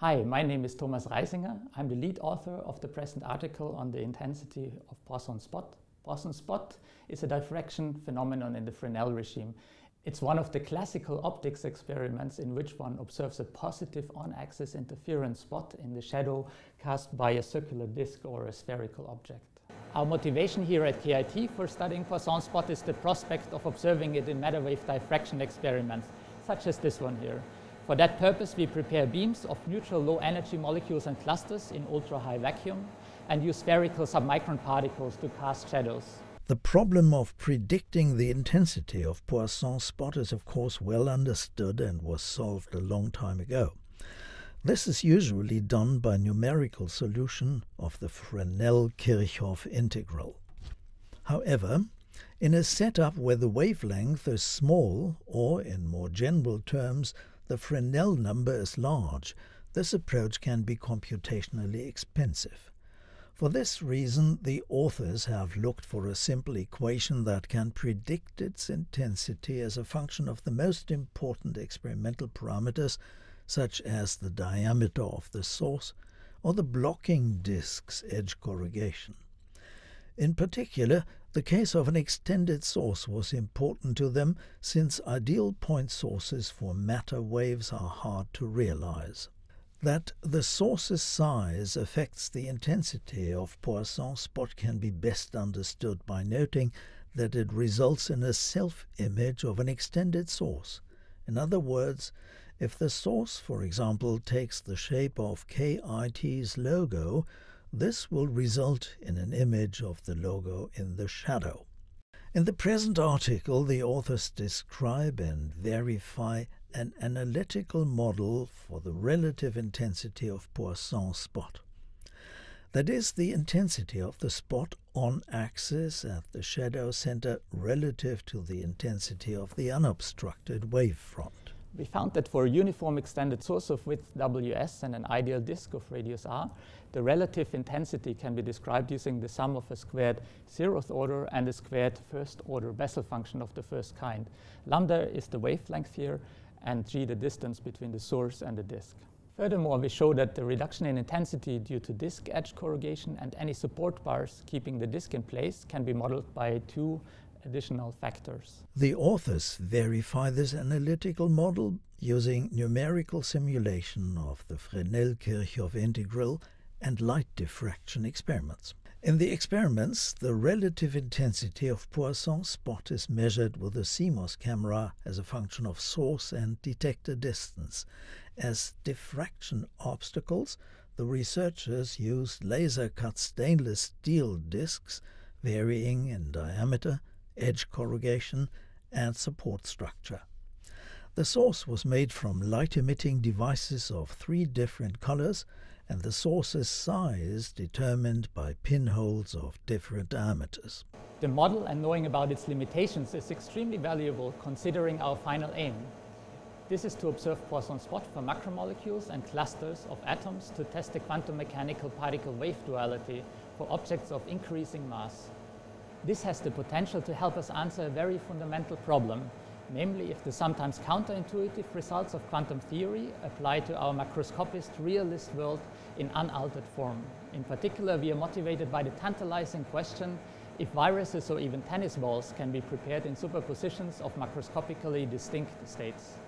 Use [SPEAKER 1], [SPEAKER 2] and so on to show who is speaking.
[SPEAKER 1] Hi, my name is Thomas Reisinger. I'm the lead author of the present article on the intensity of Poisson spot. Poisson spot is a diffraction phenomenon in the Fresnel regime. It's one of the classical optics experiments in which one observes a positive on-axis interference spot in the shadow cast by a circular disk or a spherical object. Our motivation here at KIT for studying Poisson spot is the prospect of observing it in matter wave diffraction experiments, such as this one here. For that purpose, we prepare beams of neutral low energy molecules and clusters in ultra high vacuum and use spherical submicron particles to cast shadows.
[SPEAKER 2] The problem of predicting the intensity of Poisson spot is of course well understood and was solved a long time ago. This is usually done by numerical solution of the Fresnel-Kirchhoff integral. However, in a setup where the wavelength is small, or in more general terms, the Fresnel number is large, this approach can be computationally expensive. For this reason, the authors have looked for a simple equation that can predict its intensity as a function of the most important experimental parameters, such as the diameter of the source or the blocking disk's edge corrugation. In particular, the case of an extended source was important to them since ideal point sources for matter waves are hard to realize. That the source's size affects the intensity of Poisson's spot can be best understood by noting that it results in a self-image of an extended source. In other words, if the source, for example, takes the shape of KIT's logo, this will result in an image of the logo in the shadow. In the present article, the authors describe and verify an analytical model for the relative intensity of Poisson spot. That is the intensity of the spot on axis at the shadow center relative to the intensity of the unobstructed wavefront.
[SPEAKER 1] We found that for a uniform extended source of width ws and an ideal disk of radius r, the relative intensity can be described using the sum of a squared zeroth order and a squared first order Bessel function of the first kind. Lambda is the wavelength here, and g the distance between the source and the disk. Furthermore, we show that the reduction in intensity due to disk edge corrugation and any support bars keeping the disk in place can be modeled by two additional factors.
[SPEAKER 2] The authors verify this analytical model using numerical simulation of the Fresnel-Kirchhoff integral and light diffraction experiments. In the experiments, the relative intensity of Poisson spot is measured with a CMOS camera as a function of source and detector distance. As diffraction obstacles, the researchers used laser-cut stainless steel discs varying in diameter edge corrugation, and support structure. The source was made from light-emitting devices of three different colors and the source's size determined by pinholes of different diameters.
[SPEAKER 1] The model and knowing about its limitations is extremely valuable considering our final aim. This is to observe Poisson spot for macromolecules and clusters of atoms to test the quantum mechanical particle wave duality for objects of increasing mass. This has the potential to help us answer a very fundamental problem, namely if the sometimes counterintuitive results of quantum theory apply to our macroscopist realist world in unaltered form. In particular, we are motivated by the tantalizing question if viruses or even tennis balls can be prepared in superpositions of macroscopically distinct states.